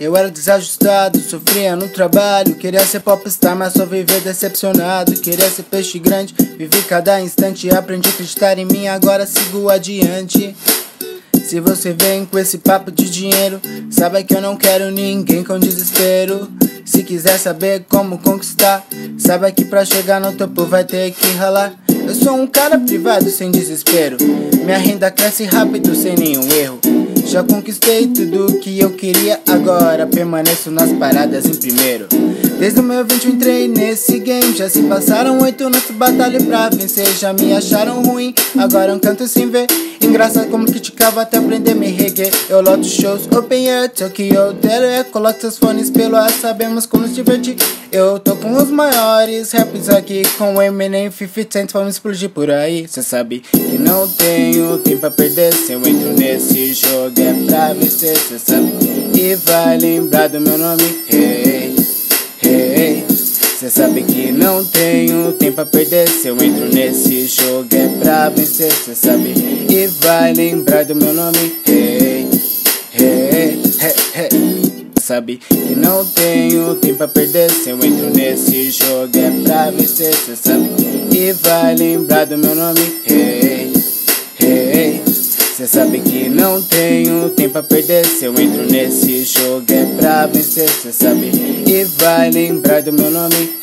Eu era desajustado, sofria no trabalho. Queria ser popstar, mas só vivia decepcionado. Queria ser peixe grande, vivi cada instante. Aprendi a acreditar em mim, agora sigo adiante. Se você vem com esse papo de dinheiro, saiba que eu não quero ninguém com desespero. Se quiser saber como conquistar, saiba que pra chegar no topo vai ter que ralar. Eu sou um cara privado sem desespero. Minha renda cresce rápido sem nenhum erro. Já conquistei tudo que eu queria, agora permaneço nas paradas em primeiro. Desde o meu 20 eu entrei nesse game. Já se passaram oito anos de batalha pra vencer. Já me acharam ruim, agora eu canto sem ver. Engraçado como criticava até aprender me reguei. Eu loto shows, open air, Tokyo, Dere. Coloque seus fones pelo ar, sabemos como se divertir. Eu tô com os maiores raps aqui, com Eminem, 50 Cent, vamos explodir por aí. Cê sabe que não tenho tempo a perder. Se eu entro nesse jogo é pra vencer, cê sabe. E vai lembrar do meu nome. Hey, cê sabe que não tenho tempo a perder. Se eu entro nesse jogo é pra vencer, cê sabe. E vai lembrar do meu nome. Hey, hey, hey, hey. Sabe que não tenho tempo a perder. Se eu entro nesse jogo é pra vencer, cê sabe. E vai lembrar do meu nome. Hey, hey. Cê sabe que não tenho tempo a perder. Se eu entro nesse jogo é pra vencer, cê sabe. E vai lembrar do meu nome.